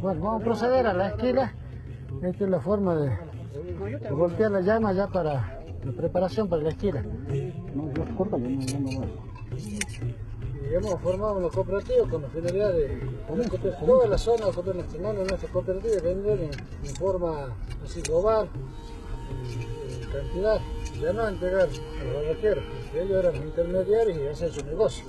Bueno, vamos a proceder a la esquila. Esta es la forma de, golpear la llama ya para la preparación para la esquila. Y hemos formado unos cooperativos con la finalidad de toda la zona de cooperativas nacionales, nuestras cooperativas en, en forma así global, en, en cantidad, ya no entregar a los barraqueros, ellos eran intermediarios y hacen su negocio.